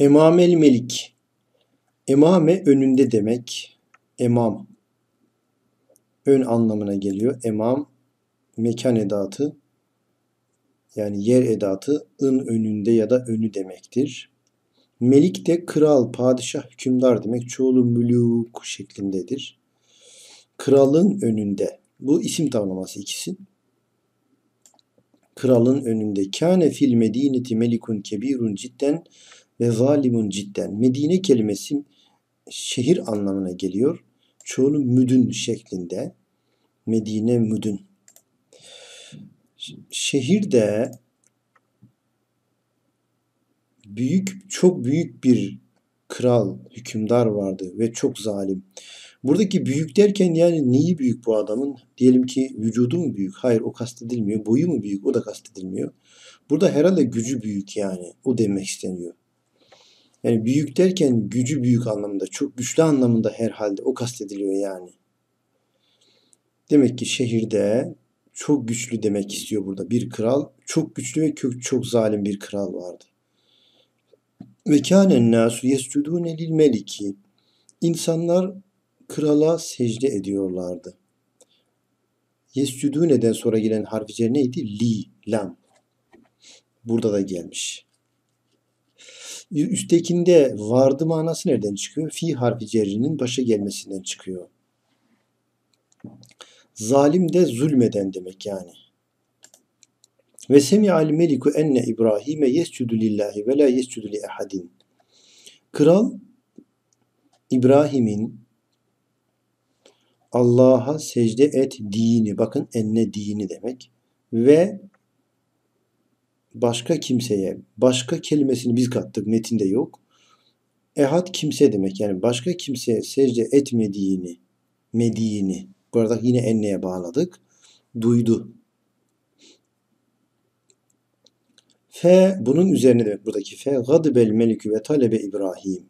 Emamel melik. Emame önünde demek. Emam. Ön anlamına geliyor. Emam mekan edatı yani yer edatı ın önünde ya da önü demektir. Melik de kral, padişah, hükümdar demek. Çoğulu müluk şeklindedir. Kralın önünde. Bu isim tamlaması ikisi. Kralın önünde. Kâne fil medineti melikun kebirun cidden ve zalimun cidden. Medine kelimesi şehir anlamına geliyor. Çoğulu müdün şeklinde. Medine müdün. Şehirde büyük çok büyük bir kral, hükümdar vardı ve çok zalim. Buradaki büyük derken yani neyi büyük bu adamın? Diyelim ki vücudu mu büyük? Hayır o kastedilmiyor. Boyu mu büyük? O da kastedilmiyor. Burada herhalde gücü büyük yani. O demek isteniyor. Yani büyük derken gücü büyük anlamında, çok güçlü anlamında herhalde o kastediliyor yani. Demek ki şehirde çok güçlü demek istiyor burada. Bir kral çok güçlü ve kök çok zalim bir kral vardı. Ve kânen nâsu yescudûne lil meliki. İnsanlar krala secde ediyorlardı. Yescudûne'den sonra gelen harfi neydi? Li, lam. Burada da gelmiş. Üsttekinde vardı manası nereden çıkıyor? Fi harfi cerrinin başa gelmesinden çıkıyor. Zalim de zulmeden demek yani. Ve semi'al meliku enne İbrahim'e yescudu lillahi ve la yescudu li ehadin. Kral İbrahim'in Allah'a secde et dini, bakın enne dini demek ve başka kimseye, başka kelimesini biz kattık, metinde yok. Ehad kimse demek yani başka kimseye secde etmediğini, mediğini, burada yine enneye bağladık, duydu. F bunun üzerine demek buradaki F. Gadbel melikü ve talebe İbrahim.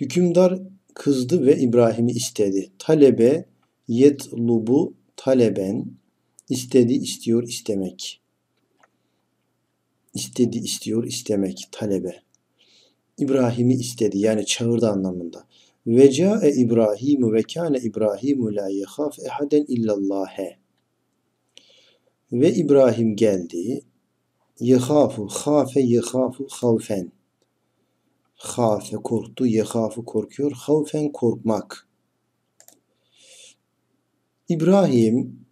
Hükümdar kızdı ve İbrahim'i istedi. Talebe yetlubu taleben istedi istiyor istemek. İstedi istiyor istemek talebe. İbrahim'i istedi yani çağırdı anlamında. Ve ca'e İbrahimu ve kâne İbrahimu la yehaf ehaden illallâhe. Ve İbrahim geldi. Yehafu, hafe yehafu havfen. Hafe korktu, yehafu korkuyor. Havfen korkmak. İbrahim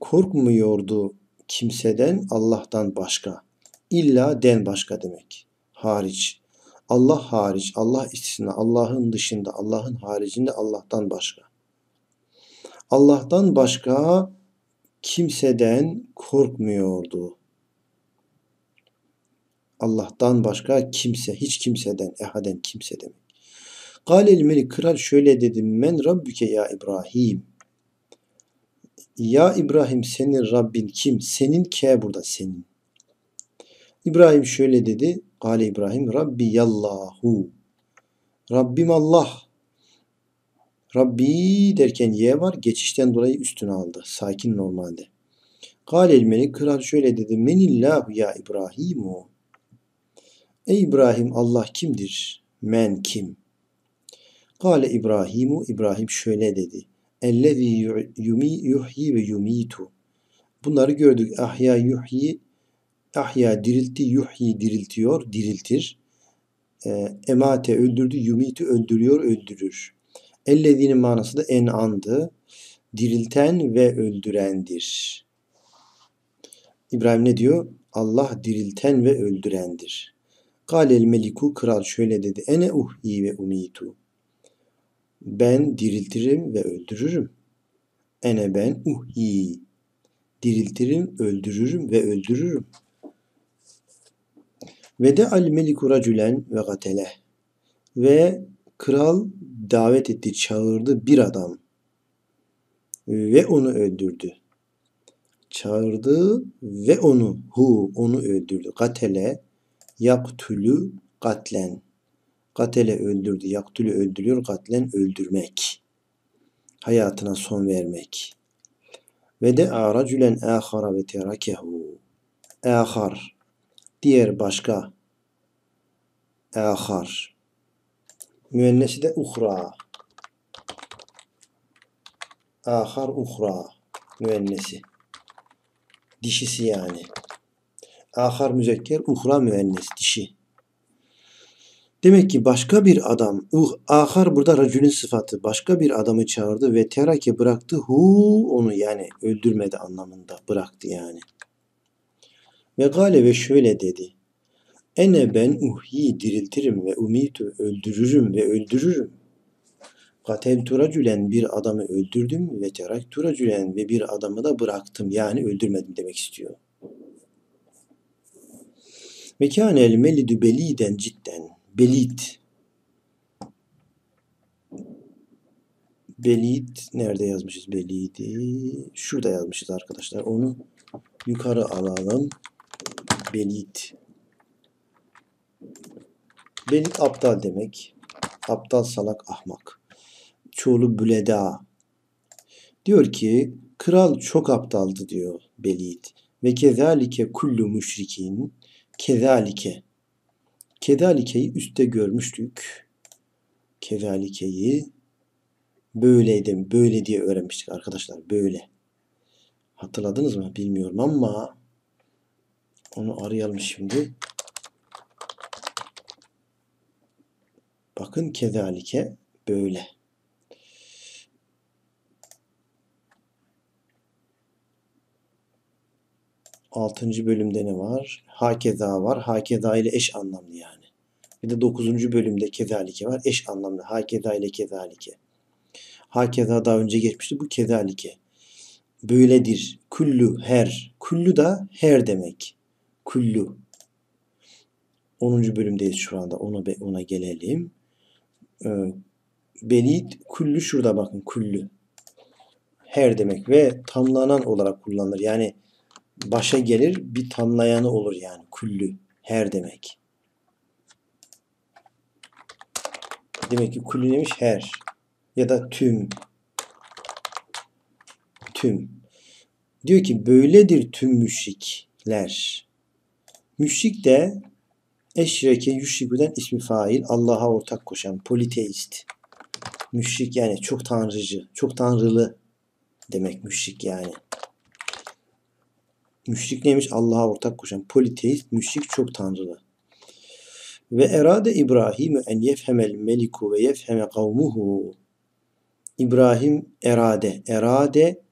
korkmuyordu kimseden Allah'tan başka. İlla den başka demek. Hariç. Allah hariç, Allah istisna, Allah'ın dışında, Allah'ın haricinde Allah'tan başka. Allah'tan başka kimseden korkmuyordu. Allah'tan başka kimse, hiç kimseden, ehaden kimse demek. Galel melik kral şöyle dedi. Men rabbüke ya İbrahim. Ya İbrahim senin Rabbin kim? Senin ke burada senin. İbrahim şöyle dedi. Gale İbrahim Rabbi yallahu. Rabbim Allah. Rabbi derken ye var. Geçişten dolayı üstüne aldı. Sakin normalde. Galel melik kral şöyle dedi. Menillahu ya İbrahimu. Ey İbrahim Allah kimdir? Men kim? Kale İbrahimu İbrahim şöyle dedi. Ellezî yuhyi ve yumitu. Bunları gördük. Ahya yuhyi ahya diriltti, yuhyi diriltiyor, diriltir. E, emate öldürdü, yumitu öldürüyor, öldürür. Ellezînin manası da en andı. Dirilten ve öldürendir. İbrahim ne diyor? Allah dirilten ve öldürendir. Galel meliku kral şöyle dedi. Ene uhyi ve umitu. Ben diriltirim ve öldürürüm. Ene ben uhyi. Diriltirim, öldürürüm ve öldürürüm. Ve de al meliku racülen ve gatele. Ve kral davet etti, çağırdı bir adam. Ve onu öldürdü. Çağırdı ve onu, hu, onu öldürdü. Gatele, yaktülü katlen. Katele öldürdü, yaktülü öldürüyor, katlen öldürmek. Hayatına son vermek. Ve de aracülen ahara ve terakehu. Ahar, diğer başka. ahar. Müennesi de uhra. Ahar uhra. Müennesi. Dişisi yani. Ahar müzekker, uhra müennes, dişi. Demek ki başka bir adam, uh, ahar burada racülün sıfatı, başka bir adamı çağırdı ve terake bıraktı, hu onu yani öldürmedi anlamında bıraktı yani. Ve gale ve şöyle dedi. Ene ben uhyi diriltirim ve umitu öldürürüm ve öldürürüm. Kateltu racülen bir adamı öldürdüm ve teraktu racülen ve bir adamı da bıraktım. Yani öldürmedim demek istiyor. Ve kânel melidü beliden cidden. Belid. Belid nerede yazmışız Belid'i? Şurada yazmışız arkadaşlar. Onu yukarı alalım. Belid. Belid aptal demek. Aptal, salak, ahmak. Çoğulu büleda. Diyor ki kral çok aptaldı diyor Belid. Ve kezalike kullu müşrikin kezalike. Kezalikeyi üstte görmüştük. Kezalikeyi böyleydim, böyle diye öğrenmiştik arkadaşlar. Böyle. Hatırladınız mı? Bilmiyorum ama onu arayalım şimdi. Bakın kezalike böyle. Altıncı bölümde ne var? Hakeza var. Hakeza ile eş anlamlı yani. Bir de dokuzuncu bölümde kezalike var. Eş anlamlı. Hakeza ile kezalike. Hakeza daha önce geçmişti. Bu kezalike. Böyledir. Kullu her. Kullu da her demek. Kullu. 10. bölümdeyiz şu anda. Ona ona gelelim. Ee, Belid kullu şurada bakın kullu. Her demek ve tamlanan olarak kullanılır. Yani başa gelir bir tamlayanı olur yani kullu. Her demek. Demek ki kullu demiş her. Ya da tüm. Tüm. Diyor ki böyledir tüm müşrikler. Müşrik de eşreke yüşriküden ismi fail Allah'a ortak koşan politeist. Müşrik yani çok tanrıcı, çok tanrılı demek müşrik yani. Müşrik neymiş? Allah'a ortak koşan. Politeist, müşrik çok tanrılı. Ve erade İbrahim en yefhemel meliku ve yefheme kavmuhu. İbrahim erade. Erade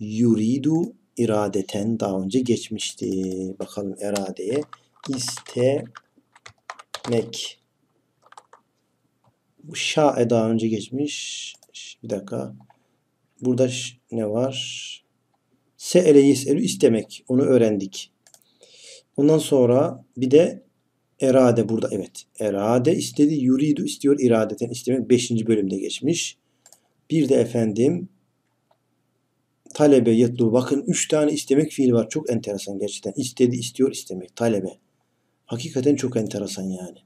yuridu iradeten daha önce geçmişti. Bakalım eradeye. İstemek. Bu şa'e daha önce geçmiş. Bir dakika. Burada ne var? Se'ele yes'elu istemek. Onu öğrendik. Ondan sonra bir de erade burada evet. Erade istedi. Yuridu istiyor. iradeten istemek. Beşinci bölümde geçmiş. Bir de efendim talebe yetlu. Bakın üç tane istemek fiili var. Çok enteresan gerçekten. İstedi, istiyor, istemek. Talebe. Hakikaten çok enteresan yani.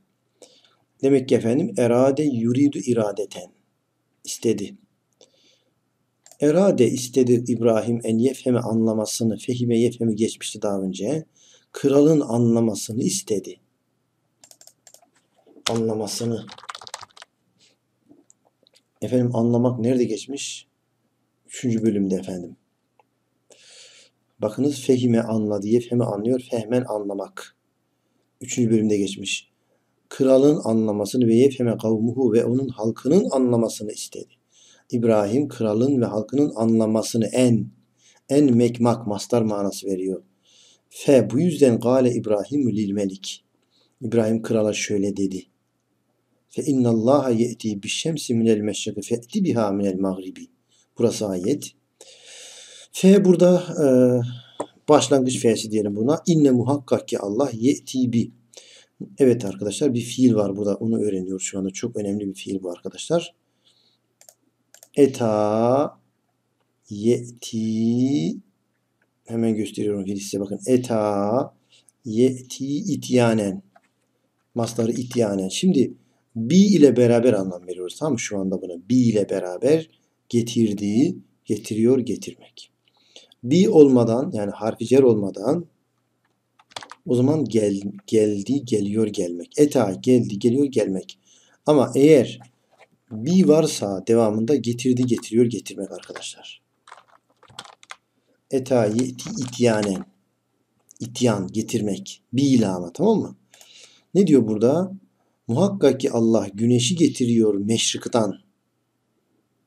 Demek ki efendim erade yuridu iradeten. istedi. Erade istedi İbrahim en yefheme anlamasını, fehime yefhemi geçmişti daha önce. Kralın anlamasını istedi. Anlamasını. Efendim anlamak nerede geçmiş? Üçüncü bölümde efendim. Bakınız fehime anladı, yefheme anlıyor, fehmen anlamak. Üçüncü bölümde geçmiş. Kralın anlamasını ve yefheme kavmuhu ve onun halkının anlamasını istedi. İbrahim kralın ve halkının anlamasını en en mekmak mastar manası veriyor. Fe bu yüzden gale İbrahim lil melik. İbrahim krala şöyle dedi. Fe innallaha ye'ti bi şemsi minel meşriki fe'ti biha minel mağribi. Burası ayet. Fe burada e, başlangıç fe'si diyelim buna. İnne muhakkak ki Allah ye'ti bi. Evet arkadaşlar bir fiil var burada. Onu öğreniyoruz şu anda. Çok önemli bir fiil bu arkadaşlar. Eta yeti hemen gösteriyorum fiil bakın. Eta yeti ityanen masları ityanen. Şimdi bi ile beraber anlam veriyoruz. Tamam mı? Şu anda buna bi ile beraber getirdiği, getiriyor, getirmek. Bi olmadan yani harfi cer olmadan O zaman gel, geldi, geliyor, gelmek. Eta geldi, geliyor, gelmek. Ama eğer bir varsa devamında getirdi, getiriyor, getirmek arkadaşlar. Eta yeti ityanen. İtyan, getirmek. Bir ilama tamam mı? Ne diyor burada? Muhakkak ki Allah güneşi getiriyor meşrikten.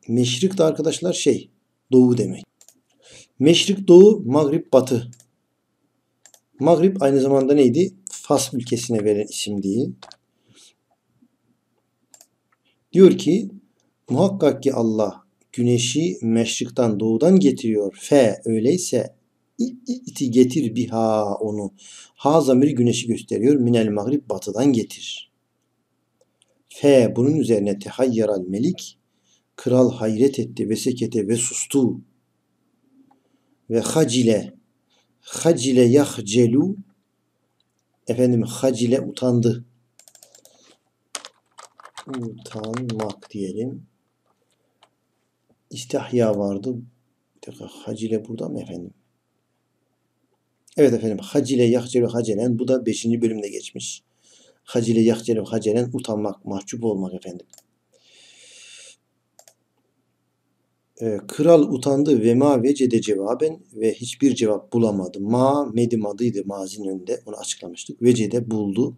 Meşrik de arkadaşlar şey, doğu demek. Meşrik doğu, Magrib batı. Magrib aynı zamanda neydi? Fas ülkesine verilen isim değil. Diyor ki muhakkak ki Allah güneşi meşrikten doğudan getiriyor. Fe öyleyse iti getir biha onu. Ha zamiri güneşi gösteriyor. Minel magrib batıdan getir. Fe bunun üzerine tehayyaral melik kral hayret etti ve sekete ve sustu. Ve hacile hacile yahcelu efendim hacile utandı. Utanmak diyelim. İstihya vardı. Bir dakika, hacile burada mı efendim? Evet efendim. Hacile yahcelu hacelen. Bu da 5. bölümde geçmiş. Hacile yahcelu hacelen. Utanmak, mahcup olmak efendim. Ee, kral utandı ve ma vecede cevaben ve hiçbir cevap bulamadı. Ma medim adıydı mazinin önünde. Onu açıklamıştık. Vecede buldu.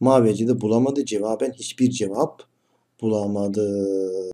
Ma vecede bulamadı. Cevaben hiçbir cevap bulamadı.